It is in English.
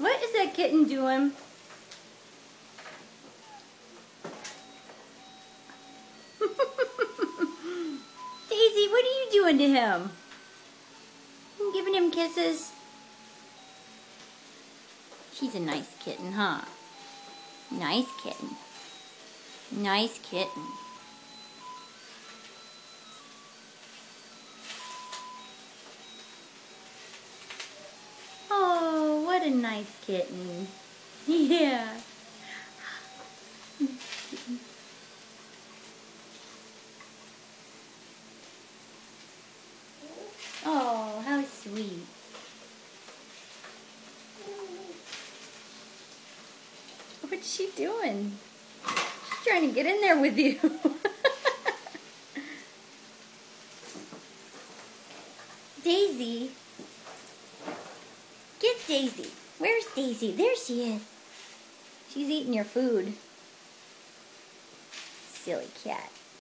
What is that kitten doing? Daisy, what are you doing to him? I'm giving him kisses? She's a nice kitten, huh? Nice kitten. Nice kitten. What a nice kitten. Yeah. Oh, how sweet. What's she doing? She's trying to get in there with you. Daisy. Daisy. Where's Daisy? There she is. She's eating your food. Silly cat.